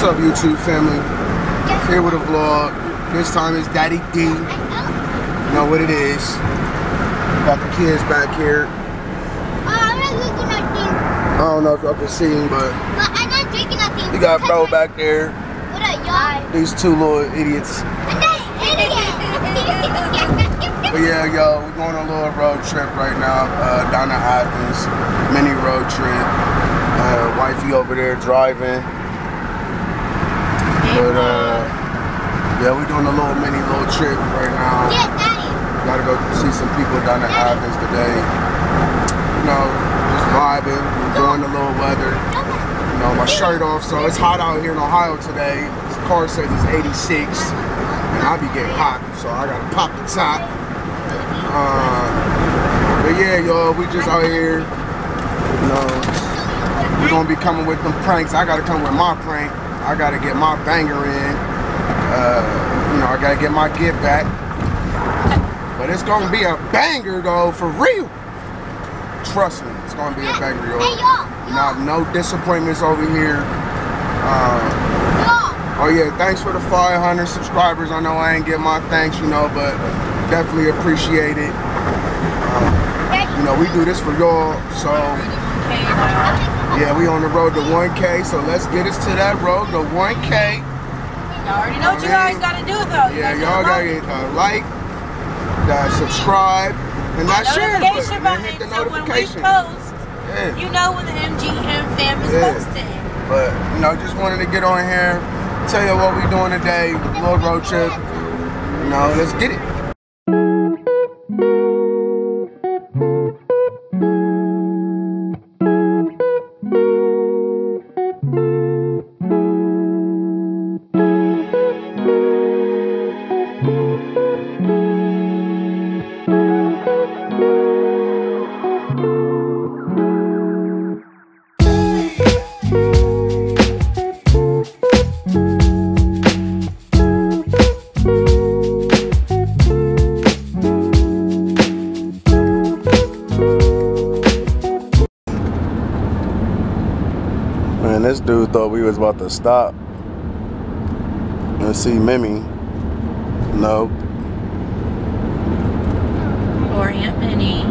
What's up, YouTube family? Here with a vlog. This time it's Daddy D. You know what it is. Got the kids back here. I don't know if y'all can see him, but I'm not drinking nothing. we got bro back there. What are y'all? These two little idiots. I'm not idiot. But yeah, yo, we're going on a little road trip right now uh, down to Athens. Mini road trip. Uh, wifey over there driving. But uh, yeah, we're doing a little mini little trip right now. Yeah, daddy. Gotta go see some people down at Athens today. You know, just vibing, enjoying the little weather. You know, my shirt off, so it's hot out here in Ohio today. This car says it's 86, and I be getting hot, so I gotta pop the top. Uh, but yeah, y'all, we just out here. You know, we gonna be coming with them pranks. I gotta come with my prank. I gotta get my banger in. Uh, you know, I gotta get my get back. But it's gonna be a banger though, for real. Trust me, it's gonna be a banger, yo. Hey. Not no disappointments over here. Uh, oh yeah, thanks for the 500 subscribers. I know I ain't get my thanks, you know, but definitely appreciate it. Uh, you know, we do this for y'all, so yeah, we on the road to 1K. So let's get us to that road to 1K. Y'all already know what you guys gotta do though. You Yeah, y'all gotta get a like, that subscribe, and that share notification button. man. Hit the So when we notification. post, Yeah. you know when the MGM fam is Yeah. posting. But you know, just wanted to get on here, tell you what we're doing today, little road trip. You know, let's get it. We was about to stop and see Mimi. Nope. Or Aunt Minnie.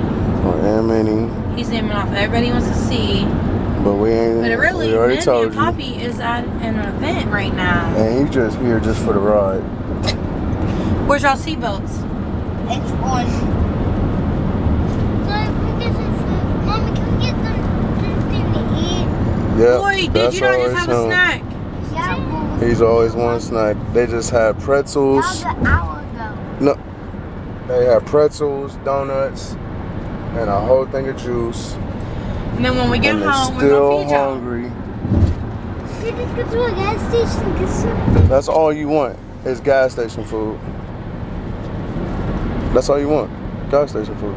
Or Aunt Minnie. He's naming off everybody wants to see. But we ain't. But it really, we already Minnie told and you. Poppy is at an event right now. And he's just here just for the ride. Where's y'all seatbelts? It's on. Mommy, can we get something to eat? Yeah. Boy, did you not just have a snack? Yeah, He's always one snack. They just had pretzels. was an hour ago. No, they had pretzels, donuts, and a whole thing of juice. And then when we get and they're home, we're still gonna feed y'all. hungry. We just go to a gas station and get something. That's all you want is gas station food. That's all you want, gas station food.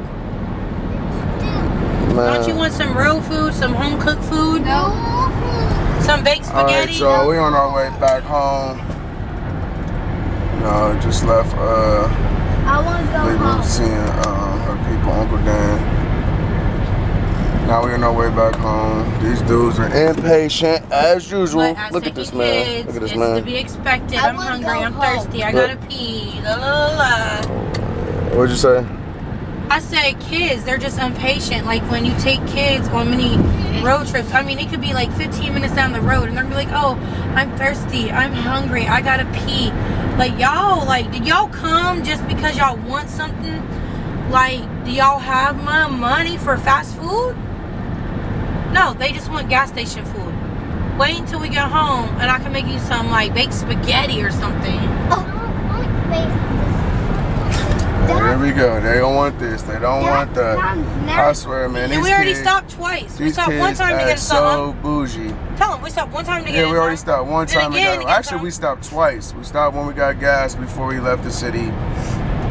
Man. Don't you want some real food, some home cooked food, No. Some baked All right, spaghetti? so we on our way back home. No, just left. Uh, I want to go They were home. seeing uh, her people, Uncle Dan. Now we're on our way back home. These dudes are impatient as usual. As Look at taking this man. kids, Look at this it's man. to be expected. I I'm hungry. I'm home. thirsty. I Look. gotta pee. La, la, la, la. What'd you say? I say kids, they're just impatient. Like when you take kids on many road trips, I mean, it could be like 15 minutes down the road, and they're gonna be like, "Oh, I'm thirsty. I'm hungry. I gotta pee." Like y'all, like, did y'all come just because y'all want something? Like, do y'all have my money for fast food? No, they just want gas station food. Wait until we get home, and I can make you some like baked spaghetti or something. Oh, There we go. They don't want this. They don't want that. I swear, man. These we already kids, stopped twice. We stopped one time to get something. so bougie. Tell them we stopped one time to get Yeah, we already stopped one time. again to get, actually, some. we stopped twice. We stopped when we got gas before we left the city,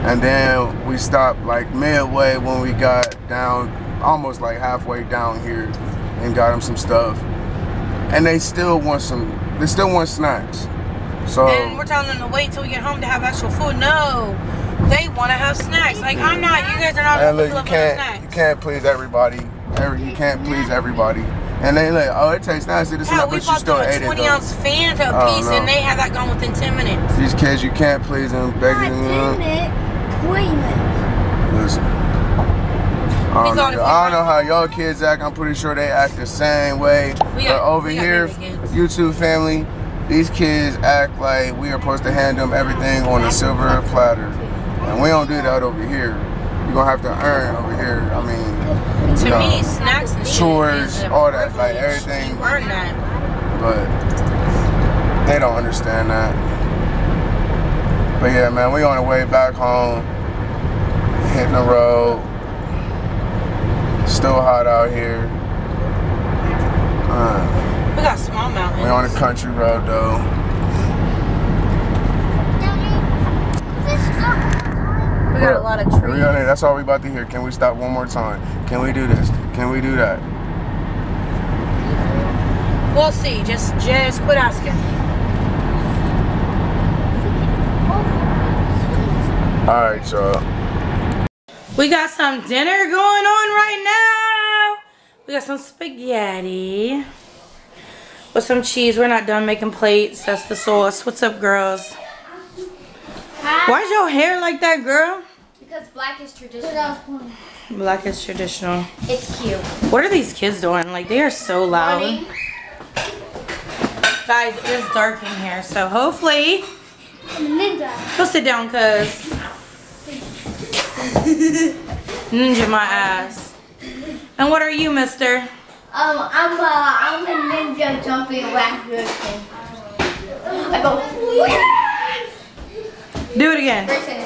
and then we stopped like midway when we got down, almost like halfway down here, and got them some stuff. And they still want some. They still want snacks. So And we're telling them to wait till we get home to have actual food. No, they want to have snacks. Like I'm not. You guys are not and going look, you fill up with can't snacks. you can't please everybody. Every, you can't please everybody. And they like, oh, it tastes nice. This and Hell, that, we but you bought still them a ate it 20 though. ounce Fanta Oh, piece, no. and they had that gone within 10 minutes. These kids, you can't please them, begging them. Listen. I don't, thought know, if I don't know how y'all kids act. I'm pretty sure they act the same way. We but got- over we here. YouTube family, these kids act like we are supposed to hand them everything on a silver platter. And we don't do that over here. You're going to have to earn over here. I mean, To No. me, snacks and Chores, all that, like, everything. You earn that. but they don't understand that. But yeah, man, we on the way back home, hitting the road. Still hot out here. Uh, We got small mountains. we on a country road though. We got a lot of trees. we go, that's all we about to hear. Can we stop one more time? Can we do this? Can we do that? We'll see. Just, just quit asking. All right, y'all. We got some dinner going on right now. We got some spaghetti with some cheese. We're not done making plates. That's the sauce. What's up, girls? Why's your hair like that, girl? Because black is traditional. Black is traditional. It's cute. What are these kids doing? Like, they are so loud. Morning. Guys, it is dark in here, so hopefully, Ninja. go sit down, cuz. Ninja my ass. And what are you, mister? Um, I'm a, I'm a ninja jumping whack. I go. Do it again. Grayson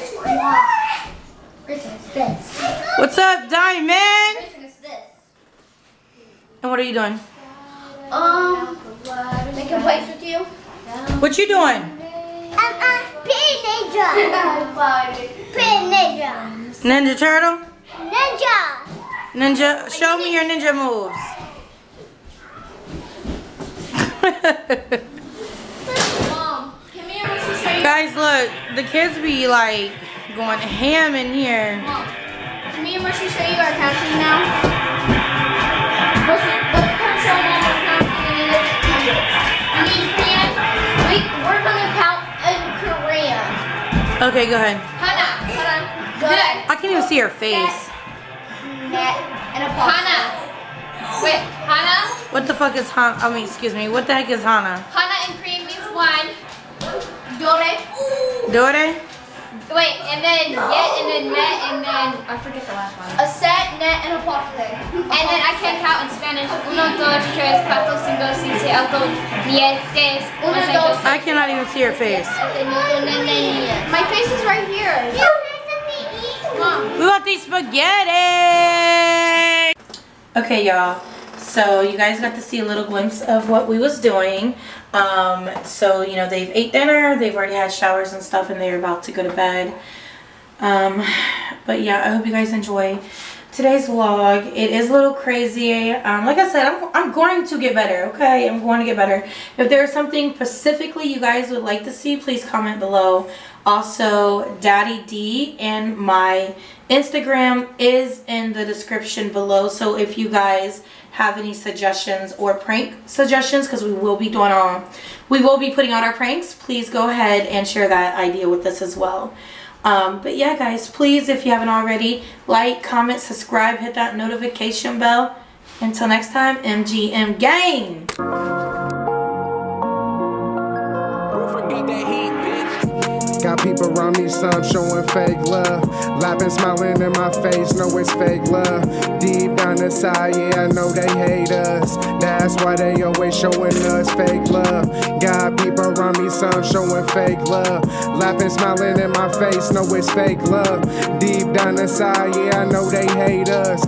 is this. What's up, Diamond? Grayson is this. And what are you doing? Um, making plays with you. What you doing? I'm a ninja. ninja. Ninja Turtle? Ninja. Ninja, show me your ninja moves. Mom, can me and Mercy show you? Guys, look, the kids be like going ham in here. Mom, can me and Mercy show you our counting now? Mercy, let's come show Mom our counting in English. I mean Korean. We, we're gonna count in Korean. Okay, go ahead. Hana, Hana, good. I can't even see her face. Net and a Hana. Wait, Hana? What the fuck is Hana? I mean, excuse me. What the heck is Hana? Hana in Korean means one. Dore. Dore? Wait, and then yet, and then net, and then I forget the last one. A set, net, and a parte. And then I can count in Spanish. Uno, dos, tres, cuatro, cinco, seis, siete, ocho, diez, diez, uno, dos. I cannot even see her face. My face is right here. Mom. We want these spaghetti! Okay, y'all. So you guys got to see a little glimpse of what we was doing. Um, so, you know, they've ate dinner, they've already had showers and stuff, and they're about to go to bed. Um, but yeah, I hope you guys enjoy today's vlog. It is a little crazy. Um, like I said, I'm, I'm going to get better, okay? I'm going to get better. If there's something specifically you guys would like to see, please comment below. Also, Daddy D and my Instagram is in the description below. So if you guys have any suggestions or prank suggestions, because we will be doing um, we will be putting out our pranks, please go ahead and share that idea with us as well. Um, but yeah, guys, please, if you haven't already, like, comment, subscribe, hit that notification bell. Until next time, MGM Gang. People around me, some showing fake love. Laughing, smiling in my face, know it's fake love. Deep down inside, yeah, I know they hate us. That's why they always showing us fake love. Got people around me, some showing fake love. Laughing, smiling in my face, know it's fake love. Deep down inside, yeah, I know they hate us.